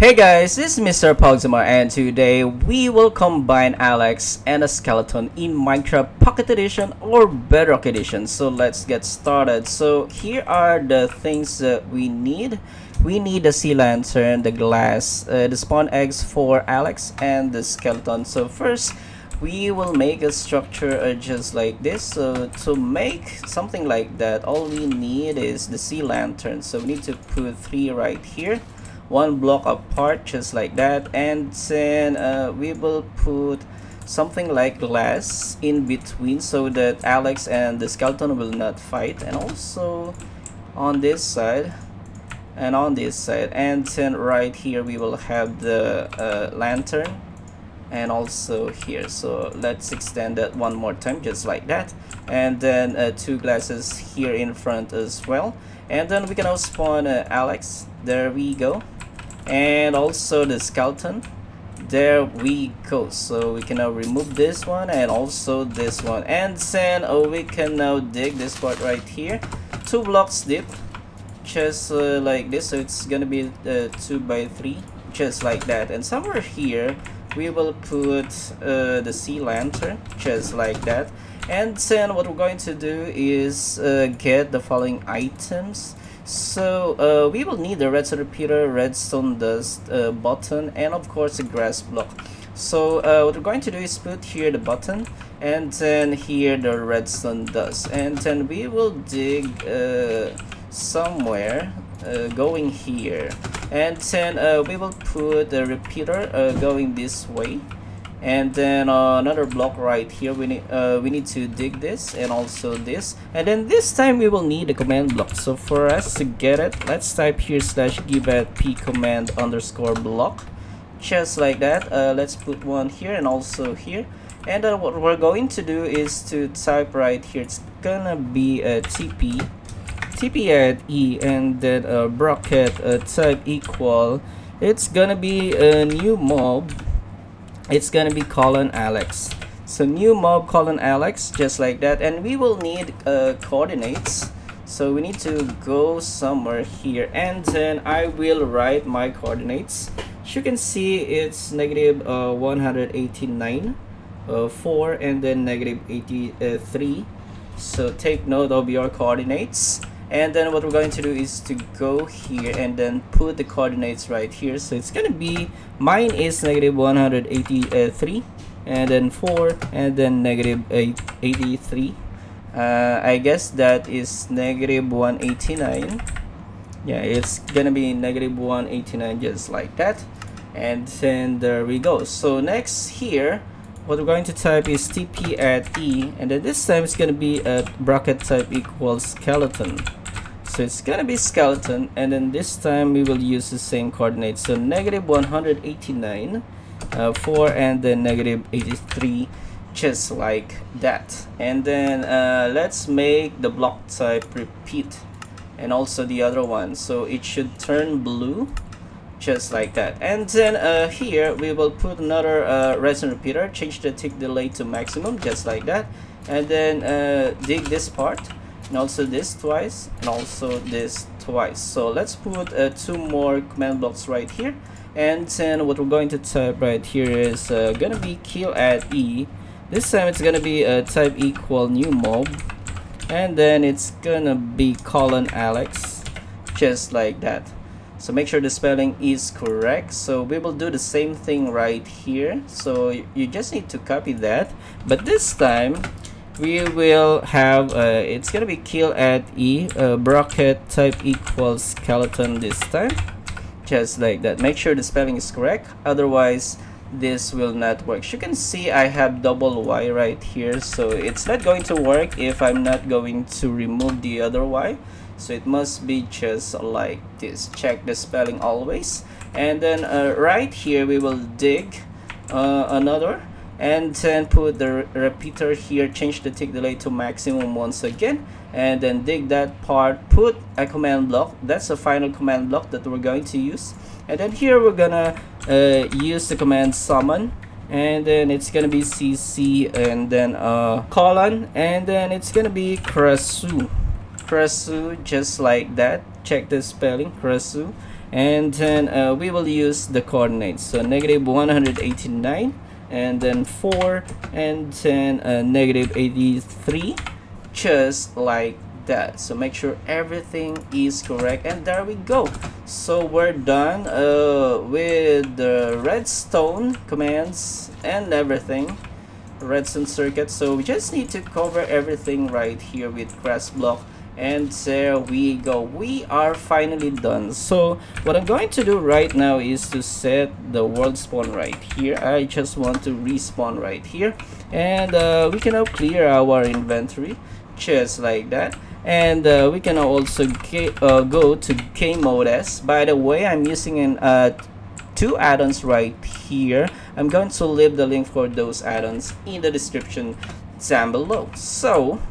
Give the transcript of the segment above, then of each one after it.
Hey guys, this is Mr. Pogz Zamora and today we will combine Alex and a skeleton in Minecraft Pocket Edition or Bedrock Edition. So let's get started. So here are the things that we need. We need the sea lantern, the glass, uh, the spawn eggs for Alex and the skeleton. So first, we will make a structure uh, just like this. So to make something like that, all we need is the sea lantern. So we need to put three right here one block apart just like that. And then uh, we will put something like glass in between so that Alex and the skeleton will not fight. And also on this side and on this side. And then right here we will have the uh, lantern. And also here. So let's extend that one more time just like that. And then uh, two glasses here in front as well. And then we can now spawn uh, Alex. There we go and also the skeleton. There we go. So we can now remove this one and also this one. And then oh, we can now dig this part right here. Two blocks deep. Just uh, like this. So it's gonna be uh, two by three. Just like that. And somewhere here we will put uh, the sea lantern. Just like that. And then what we're going to do is uh, get the following items so uh, we will need the redstone repeater, redstone dust uh, button, and of course a grass block. So uh, what we're going to do is put here the button, and then here the redstone dust, and then we will dig uh, somewhere uh, going here, and then uh, we will put the repeater going this way and then uh, another block right here we need uh, we need to dig this and also this. And then this time we will need a command block. So for us to get it let's type here slash gibet p command underscore block. Just like that uh, let's put one here and also here. And then what we're going to do is to type right here. It's gonna be a tp tp at e and then a bracket uh, type equal. It's gonna be a new mob it's gonna be colon alex. So new mob colon alex just like that. And we will need uh, coordinates. So we need to go somewhere here. And then i will write my coordinates. As you can see it's negative uh, 189 uh, 4 and then negative 83 so take note of your coordinates and then what we're going to do is to go here and then put the coordinates right here. So it's gonna be mine is negative 183 and then 4 and then negative 83 uh, I guess that is negative 189 yeah it's gonna be negative 189 just like that. And then there we go. So next here what we're going to type is tp at e and then this time it's going to be a bracket type equals skeleton so it's gonna be skeleton and then this time we will use the same coordinates so negative 189 uh, 4 and then negative 83 just like that. And then uh, let's make the block type repeat and also the other one. So it should turn blue just like that. And then uh, here we will put another uh, redstone repeater. Change the tick delay to maximum just like that. And then uh, dig this part and also this twice and also this twice. So let's put uh, two more command blocks right here. And then what we're going to type right here is uh, gonna be kill at e. This time it's gonna be a uh, type equal new mob. And then it's gonna be colon alex just like that. So make sure the spelling is correct. So we will do the same thing right here. So you just need to copy that. But this time we will have uh, it's gonna be kill at e uh, bracket type equals skeleton this time. Just like that. Make sure the spelling is correct. Otherwise this will not work. You can see i have double y right here so it's not going to work if i'm not going to remove the other y. So it must be just like this. Check the spelling always. And then uh, right here we will dig uh, another and then put the repeater here change the tick delay to maximum once again. And then dig that part put a command block. That's the final command block that we're going to use. And then here we're gonna uh, use the command summon. And then it's gonna be cc and then uh colon. And then it's gonna be krasu. Krasu just like that. Check the spelling krasu. And then uh, we will use the coordinates. So negative 189 and then 4 and then negative 83 just like that. So make sure everything is correct and there we go. So we're done uh, with the redstone commands and everything. Redstone circuit. So we just need to cover everything right here with grass block and there we go. We are finally done. So what i'm going to do right now is to set the world spawn right here. I just want to respawn right here. And uh, we can now clear our inventory just like that. And uh, we can also uh, go to game mode s. By the way i'm using an uh, two add-ons right here. I'm going to leave the link for those add-ons in the description down below. So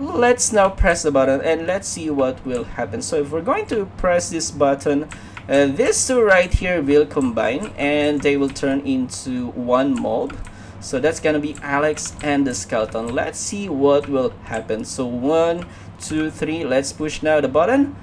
let's now press the button and let's see what will happen. So if we're going to press this button uh, these two right here will combine and they will turn into one mob so that's gonna be Alex and the skeleton. Let's see what will happen. So one two three let's push now the button.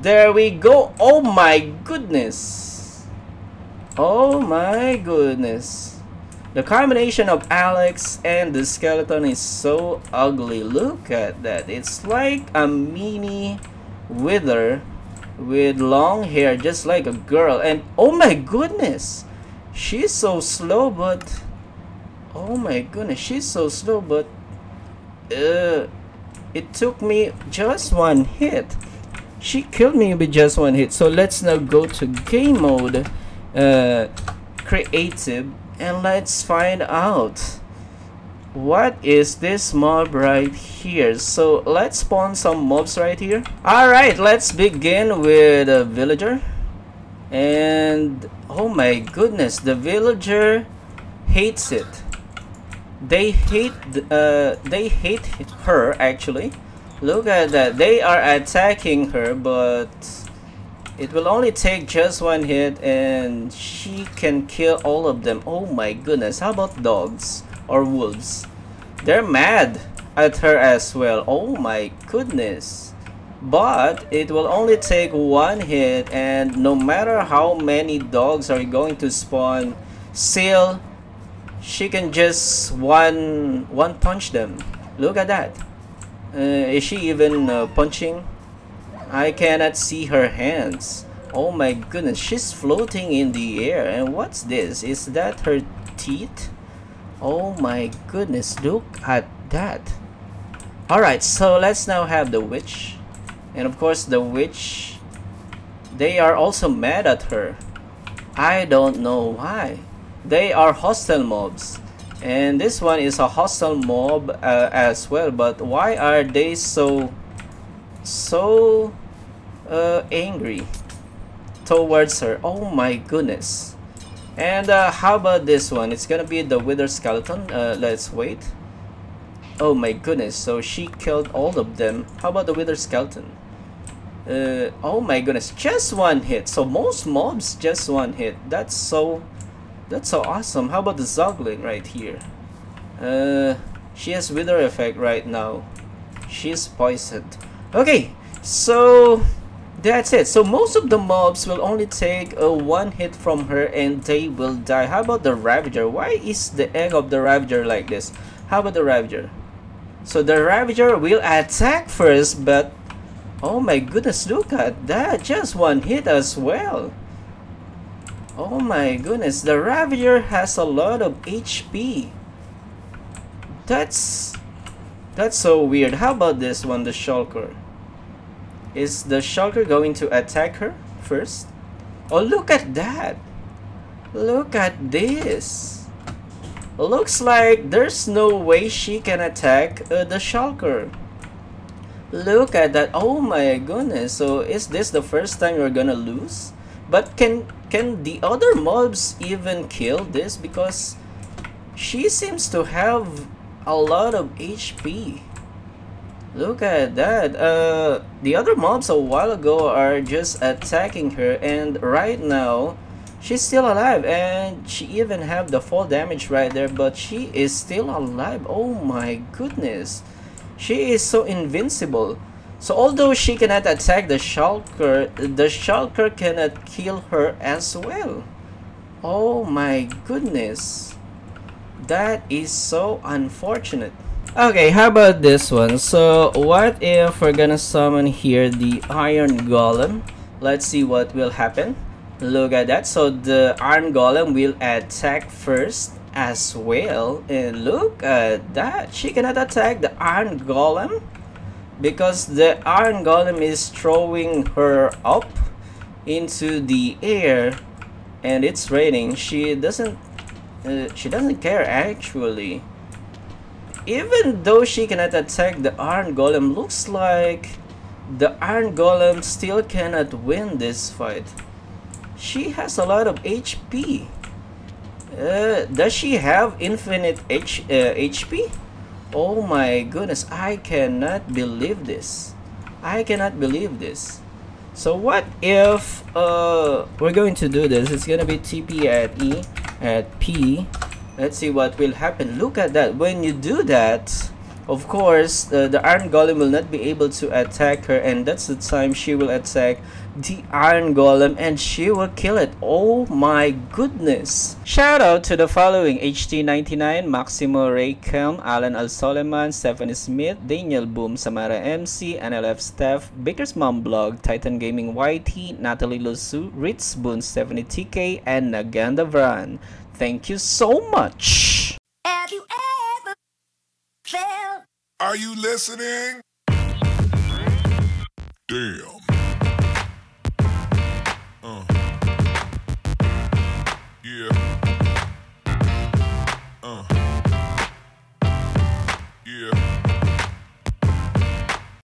There we go. Oh my goodness. Oh my goodness the combination of Alex and the skeleton is so ugly. Look at that. It's like a mini wither with long hair just like a girl. And oh my goodness. She's so slow but oh my goodness. She's so slow but uh, it took me just one hit. She killed me with just one hit. So let's now go to game mode uh, creative and let's find out what is this mob right here. So let's spawn some mobs right here. All right let's begin with a villager. And oh my goodness the villager hates it. They hate uh they hate her actually. Look at that they are attacking her but it will only take just one hit and she can kill all of them. Oh my goodness, how about dogs or wolves? They're mad at her as well. Oh my goodness. But it will only take one hit and no matter how many dogs are going to spawn, still she can just one one punch them. Look at that. Uh, is she even uh, punching? I cannot see her hands. Oh my goodness, she's floating in the air. And what's this? Is that her teeth? Oh my goodness, look at that. Alright, so let's now have the witch. And of course, the witch, they are also mad at her. I don't know why. They are hostile mobs. And this one is a hostile mob uh, as well. But why are they so so angry towards her. Oh my goodness. And uh, how about this one? It's gonna be the wither skeleton. Uh, let's wait. Oh my goodness, so she killed all of them. How about the wither skeleton? Uh, oh my goodness, just one hit. So most mobs just one hit. That's so, that's so awesome. How about the Zoglin right here? Uh, she has wither effect right now. She's poisoned. Okay, so that's it. So most of the mobs will only take a one hit from her and they will die. How about the Ravager? Why is the egg of the Ravager like this? How about the Ravager? So the Ravager will attack first, but oh my goodness, look at that. Just one hit as well. Oh my goodness, the Ravager has a lot of HP. That's that's so weird. How about this one, the Shulker? Is the Shulker going to attack her first? Oh, look at that! Look at this! Looks like there's no way she can attack uh, the Shulker. Look at that. Oh my goodness. So is this the first time you're gonna lose? But can can the other mobs even kill this? Because she seems to have a lot of HP. Look at that. Uh, the other mobs a while ago are just attacking her and right now she's still alive and she even have the fall damage right there but she is still alive. Oh my goodness. She is so invincible. So although she cannot attack the Shulker, the Shulker cannot kill her as well. Oh my goodness. That is so unfortunate. Okay, how about this one? So what if we're gonna summon here the Iron Golem? Let's see what will happen. Look at that. So the Iron Golem will attack first as well. And look at that. She cannot attack the Iron Golem because the Iron Golem is throwing her up into the air and it's raining. She doesn't uh, she doesn't care actually. Even though she cannot attack the Iron Golem, looks like the Iron Golem still cannot win this fight. She has a lot of HP. Uh, does she have infinite H uh, HP? Oh my goodness, I cannot believe this. I cannot believe this. So what if uh, we're going to do this? It's gonna be TP at E at P. Let's see what will happen. Look at that. When you do that, of course, uh, the Iron Golem will not be able to attack her and that's the time she will attack the Iron Golem and she will kill it. Oh my goodness. Shout out to the following HT99, Maximo Raycom, Alan Al-Soleman, Stephanie Smith, Daniel Boom, Samara MC, NLF Steph, Baker's Mom Blog, Titan Gaming YT, Natalie Lusu, Ritz Boon, Stephanie TK, and Naganda Vran. Thank you so much. Have you ever felt? Are you listening? Damn.